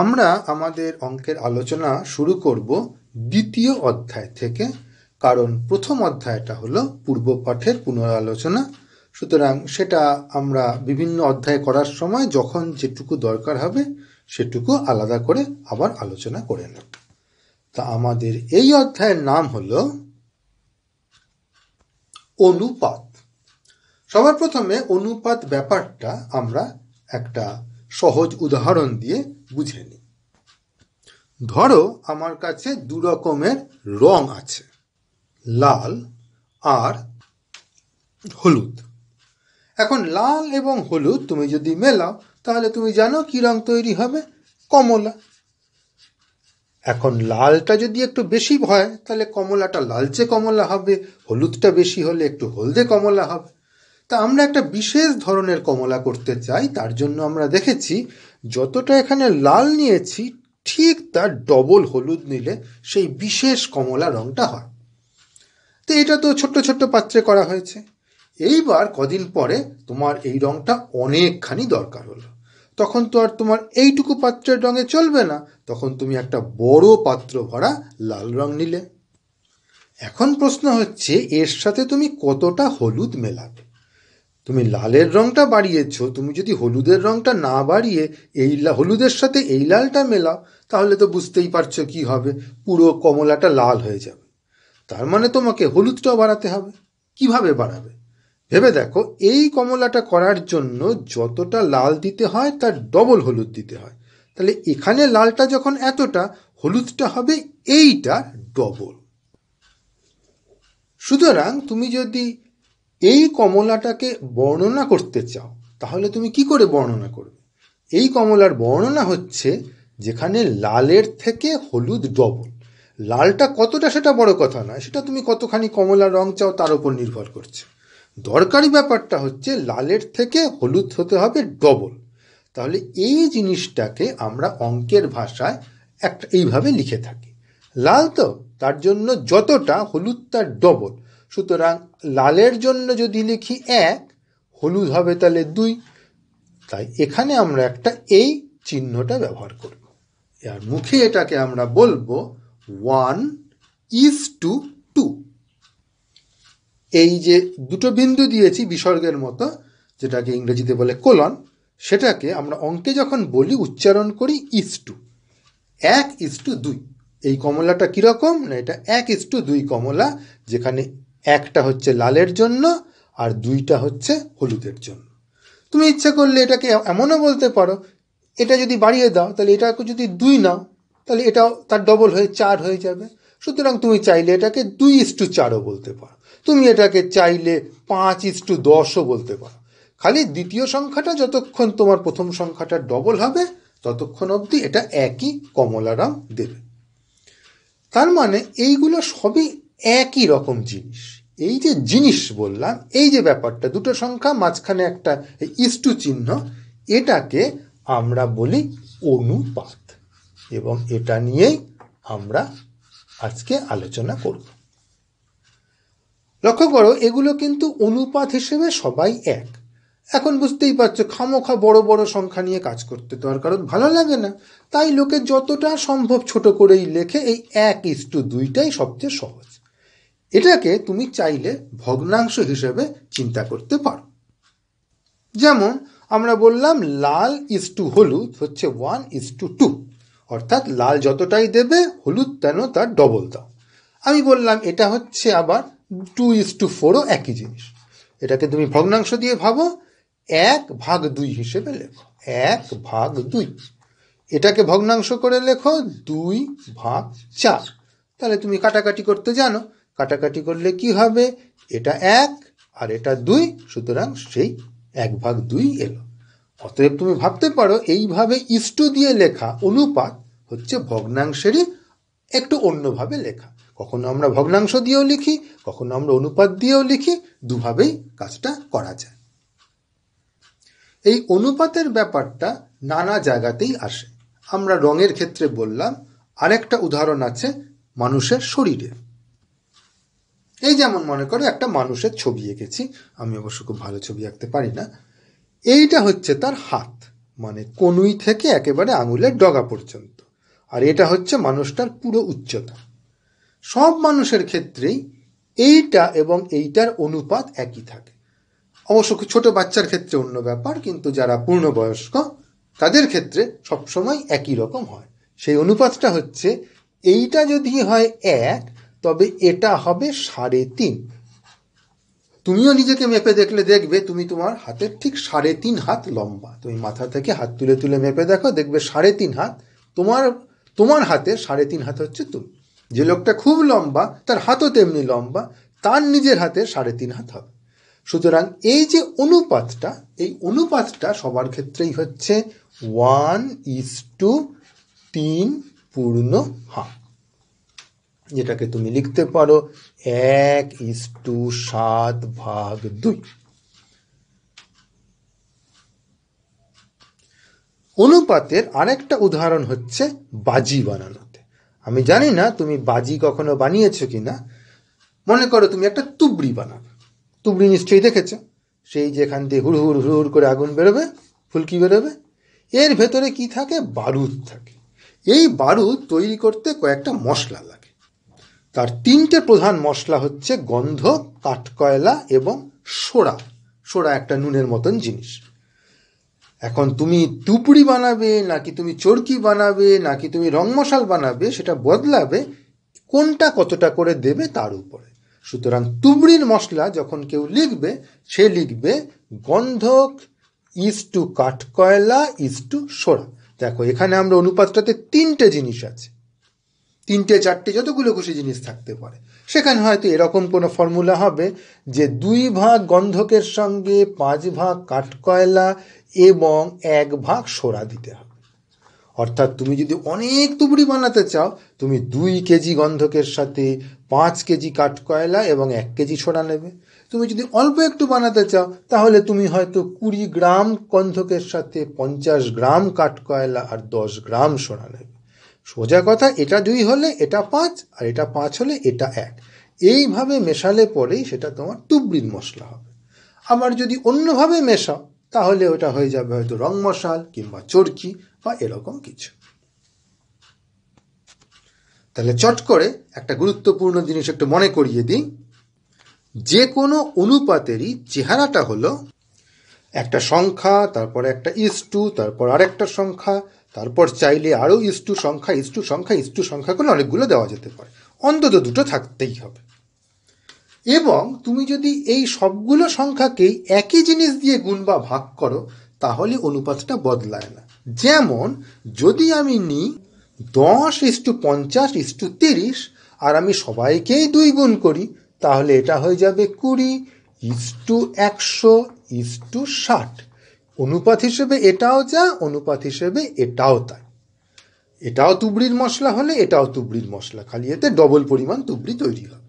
আমরা আমাদের অঙ্কের আলোচনা শুরু করব দ্বিতীয় অধ্যায় থেকে, কারণ প্রথম অধ্যায়টা হলো পূর্ব পাঠের পুনরালোচনা। সুতরাং সেটা আমরা বিভিন্ন অধ্যায় করার সময় যখন যেটুকু দরকার হবে সেটুকু আলাদা করে আবার আলোচনা করে নেব। তা আমাদের এই অধ্যায়ের নাম হলো অনুপাত। সবার প্রথমে অনুপাত ব্যাপারটা আমরা একটা সহজ উদাহরণ দিয়ে বুঝে নিই ধরো আমার কাছে দু রকমের রং আছে। লাল আর হলুদ। এখন লাল এবং হলুদ তুমি যদি মেলাও, তাহলে তুমি জানো কি রং তৈরি হবে? কমলা। এখন লালটা যদি একটু বেশি হয়, তাহলে কমলাটা লালচে কমলা হবে, হলুদটা বেশি হলে একটু হলদে কমলা হবে। তা আমরা একটা বিশেষ ধরনের কমলা করতে চাই, তার জন্য আমরা দেখেছি যতটা এখানে লাল নিয়েছি, ঠিক তার ডবল হলুদ নিলে সেই বিশেষ কমলা রংটা হয়। তো এটা তো ছোট্ট ছোট্ট পাত্রে করা হয়েছে। এইবার কদিন পরে তোমার এই রংটা অনেকখানি দরকার হলো। তখন তো আর তোমার এইটুকু পাত্রের রঙে চলবে না, তখন তুমি একটা বড় পাত্র ভরা লাল রং নিলে। এখন প্রশ্ন হচ্ছে, এর সাথে তুমি কতটা হলুদ মেলাবে? তুমি লালের রংটা বাড়িয়েছ, তুমি যদি হলুদের রংটা না বাড়িয়ে এই হলুদের সাথে এই লালটা মেলাও, তাহলে তো বুঝতেই পারছ কি হবে, পুরো কমলাটা লাল হয়ে যাবে। তার মানে তোমাকে হলুদটাও বাড়াতে হবে। কীভাবে বাড়াবে? ভেবে দেখো, এই কমলাটা করার জন্য যতটা লাল দিতে হয়, তার ডবল হলুদ দিতে হয়। তাহলে এখানে লালটা যখন এতটা, হলুদটা হবে এইটা ডবল। সুতরাং তুমি যদি এই কমলাটাকে বর্ণনা করতে চাও, তাহলে তুমি কি করে বর্ণনা করবে? এই কমলার বর্ণনা হচ্ছে যেখানে লালের থেকে হলুদ ডবল। লালটা কতটা সেটা বড় কথা নয়, সেটা তুমি কতখানি কমলা রং চাও তার উপর নির্ভর করছে। দরকারি ব্যাপারটা হচ্ছে লালের থেকে হলুদ হতে হবে ডবল। তাহলে এই জিনিসটাকে আমরা অঙ্কের ভাষায় একটা, এইভাবে লিখে থাকি। লাল তো, তার জন্য যতটা হলুদ তার ডবল সুতরাং লালের জন্য যদি লিখি এক, হলুদ হবে তাহলে দুই। তাই এখানে আমরা একটা এই চিহ্নটা ব্যবহার করব। আর মুখে এটাকে আমরা বলব ওয়ান ইজ টু টু এই যে দুটো বিন্দু দিয়েছি বিসর্গের মতো, যেটাকে ইংরেজিতে বলে কোলন সেটাকে আমরা অঙ্কে যখন বলি উচ্চারণ করি ইস টু এক ইস টু দুই। এই কমলাটা কীরকম? না, এটা এক ইস টু দুই কমলা, যেখানে একটা হচ্ছে লালের জন্য আর দুইটা হচ্ছে হলুদের জন্য। তুমি ইচ্ছা করলে এটাকে এমনও বলতে পারো, এটা যদি বাড়িয়ে দাও, তাহলে এটাকে যদি দুই নাও, তাহলে এটাও তার ডবল হয়ে চার হয়ে যাবে। সুতরাং তুমি চাইলে এটাকে দুই ইস টু চারও বলতে পারো। তুমি এটাকে চাইলে পাঁচ ইস টু দশও বলতে পারো। খালি দ্বিতীয় সংখ্যাটা যতক্ষণ তোমার প্রথম সংখ্যাটা ডবল হবে, ততক্ষণ অবধি এটা একই কমলা রং দেবে। তার মানে এইগুলো সবই একই রকম জিনিস। এই যে জিনিস বললাম, এই যে ব্যাপারটা, দুটো সংখ্যা, মাঝখানে একটা ইস্টু চিহ্ন, এটাকে আমরা বলি অনুপাত। এবং এটা নিয়েই আমরা আজকে আলোচনা করব। লক্ষ্য করো, এগুলো কিন্তু অনুপাত হিসেবে সবাই এক। এখন বুঝতেই পারছ, খামোখা বড় বড় সংখ্যা নিয়ে কাজ করতে তো আর কারণ ভালো লাগে না। তাই লোকে যতটা সম্ভব ছোট করেই লেখে, এই এক ইস্টু দুইটাই সবচেয়ে সহজ। এটাকে তুমি চাইলে ভগ্নাংশ হিসেবে চিন্তা করতে পারো। যেমন আমরা বললাম লাল ইস টু হলুদ হচ্ছে ওয়ান ইস টু টু অর্থাৎ লাল যতটাই দেবে, হলুদ তেন তার ডবল দাও। আমি বললাম এটা হচ্ছে আবার টু ইস টু ফোরও একই জিনিস। এটাকে তুমি ভগ্নাংশ দিয়ে ভাবো, এক ভাগ দুই হিসেবে লেখো। এক ভাগ দুই। এটাকে ভগ্নাংশ করে লেখো, দুই ভাগ চার। তাহলে তুমি কাটাকাটি করতে জানো কাটাকাটি করলে কি হবে? এটা এক আর এটা দুই, সুতরাং সেই এক ভাগ দুই এলো। অতএব তুমি ভাবতে পারো, এইভাবে ইষ্টু দিয়ে লেখা অনুপাত হচ্ছে ভগ্নাংশেরই একটু অন্যভাবে লেখা। কখনো আমরা ভগ্নাংশ দিয়েও লিখি, কখনো আমরা অনুপাত দিয়েও লিখি, দুভাবেই কাজটা করা যায়। এই অনুপাতের ব্যাপারটা নানা জায়গাতেই আসে। আমরা রঙের ক্ষেত্রে বললাম, আরেকটা উদাহরণ আছে মানুষের শরীরে এই যেমন মনে করো একটা মানুষের ছবি এঁকেছি, আমি অবশ্য খুব ভালো ছবি আঁকতে পারি না। এইটা হচ্ছে তার হাত মানে কনুই থেকে একেবারে আঙুলের ডগা পর্যন্ত। আর এটা হচ্ছে মানুষটার পুরো উচ্চতা। সব মানুষের ক্ষেত্রেই এইটা এবং এইটার অনুপাত একই থাকে। অবশ্য ছোট বাচ্চার ক্ষেত্রে অন্য ব্যাপার, কিন্তু যারা পূর্ণবয়স্ক, তাদের ক্ষেত্রে সবসময় একই রকম হয়। সেই অনুপাতটা হচ্ছে, এইটা যদি হয় এক তবে এটা হবে সাড়ে তিন। তুমিও নিজেকে মেপে দেখলে দেখবে, তুমি তোমার হাতের ঠিক সাড়ে তিন হাত লম্বা। তুমি মাথা থেকে হাত তুলে তুলে মেপে দেখো, দেখবে সাড়ে তিন হাত। তোমার তোমার হাতে সাড়ে তিন হাত হচ্ছে তুমি। যে লোকটা খুব লম্বা, তার হাতও তেমনি লম্বা, তার নিজের হাতে সাড়ে তিন হাত হবে। সুতরাং এই যে অনুপাতটা, এই অনুপাতটা সবার ক্ষেত্রেই হচ্ছে ওয়ান ইস টু তিন পূর্ণ হাফ। যেটাকে তুমি লিখতে পারো এক ইস টু সাত ভাগ দুই। অনুপাতের আরেকটা উদাহরণ হচ্ছে বাজি বানানোতে। আমি জানি না তুমি বাজি কখনো বানিয়েছো কিনা। মনে করো তুমি একটা তুবড়ি বানাবে। তুবড়ি নিশ্চয়ই দেখেছ? সেই যেখান দিয়ে হুড় হুড় হুড় হুড় করে আগুন বেরোবে, ফুলকি বেরোবে, এর ভেতরে কি থাকে? বারুদ থাকে। এই বারুদ তৈরি করতে কয়েকটা মশলা লাগে। তার তিনটে প্রধান মশলা হচ্ছে গন্ধ, কাঠকয়লা এবং সোড়া। সোড়া একটা নুনের মতন জিনিস। এখন তুমি তুপড়ি বানাবে, নাকি তুমি চরকি বানাবে, নাকি তুমি রং মশাল বানাবে, সেটা বদলাবে, কোনটা কতটা করে দেবে তার উপরে। সুতরাং তুবড়ির মশলা যখন কেউ লিখবে, সে লিখবে গন্ধক ইস টু কাঠকয়লা ইস টু সোড়া। দেখো, এখানে আমরা অনুপাতটাতে তিনটে জিনিস আছে। তিনটে, চারটে যতগুলো খুশি জিনিস থাকতে পারে। সেখানে হয়তো এরকম কোনো ফর্মুলা হবে যে দুই ভাগ গন্ধকের সঙ্গে পাঁচ ভাগ কাঠকয়লা এবং এক ভাগ সোরা দিতে হবে। অর্থাৎ তুমি যদি অনেক তুবড়ি বানাতে চাও, তুমি দুই কেজি গন্ধকের সাথে পাঁচ কেজি কাঠকয়লা এবং এক কেজি সোনা নেবে। তুমি যদি অল্প একটু বানাতে চাও, তাহলে তুমি হয়তো কুড়ি গ্রাম গন্ধকের সাথে পঞ্চাশ গ্রাম কাঠকয়লা আর দশ গ্রাম সোনা নেবে। সোজা কথা, এটা দুই হলে এটা পাঁচ, আর এটা পাঁচ হলে এটা এক। এইভাবে মেশালে পরেই সেটা তোমার তুবড়ির মশলা হবে। আবার যদি অন্যভাবে মেশাও, তাহলে ওটা হয়ে যাবে হয়তো রং মশাল কিংবা চরকি বা এরকম কিছু। তাহলে চট করে একটা গুরুত্বপূর্ণ জিনিস একটু মনে করিয়ে দিই। যে কোনো অনুপাতেরই চেহারাটা হলো একটা সংখ্যা, তারপর একটা ইস্টু তারপর আরেকটা সংখ্যা তারপর চাইলে আরও ইস্টু সংখ্যা ইস্টু সংখ্যা ইস্টু সংখ্যা করে অনেকগুলো দেওয়া যেতে পারে। অন্তত দুটো থাকতেই হবে। এবং তুমি যদি এই সবগুলো সংখ্যাকেই একই জিনিস দিয়ে গুণ বা ভাগ করো, তাহলে অনুপাতটা বদলায় না। যেমন, যদি আমি নিই দশ ইস্টু পঞ্চাশ ইস্টু তিরিশ, আর আমি সবাইকেই দুই গুণ করি, তাহলে এটা হয়ে যাবে কুড়ি ইস্টু একশো ইস্টু ষাট। অনুপাত হিসেবে এটাও যা, অনুপাত হিসেবে এটাও তাই। এটাও তুবড়ির মশলা হলে এটাও তুবড়ির মশলা, খালি এতে ডবল পরিমাণ তুবড়ি তৈরি হবে।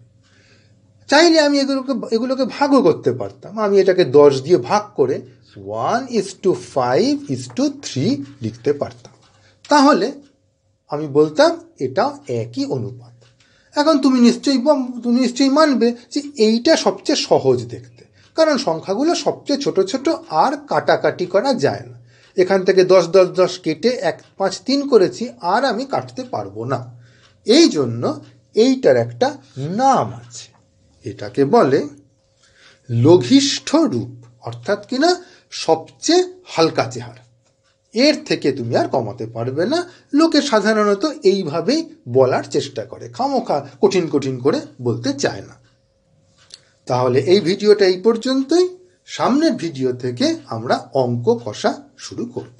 চাইলে আমি এগুলোকে এগুলোকে ভাগও করতে পারতাম। আমি এটাকে দশ দিয়ে ভাগ করে one is to five is to three লিখতে পারতাম। তাহলে আমি বলতাম এটাও একই অনুপাত। এখন তুমি নিশ্চয়ই তুমি নিশ্চয়ই মানবে যে এইটা সবচেয়ে সহজ দেখতে। কারণ সংখ্যাগুলো সবচেয়ে ছোট ছোট আর কাটাকাটি করা যায় না। এখান থেকে দশ দশ দশ কেটে এক, পাঁচ, তিন করেছি, আর আমি কাটতে পারব না। এই জন্য এইটার একটা নাম আছে। এটাকে বলে লঘিষ্ঠ রূপ, অর্থাৎ কিনা সবচেয়ে হালকা চেহারা। এর থেকে তুমি আর কমাতে পারবে না। লোকে সাধারণত এইভাবেই বলার চেষ্টা করে। খামোখা কঠিন কঠিন করে বলতে চায় না। তাহলে এই ভিডিওটা এই পর্যন্তই। সামনের ভিডিও থেকে আমরা অঙ্ক কষা শুরু করব।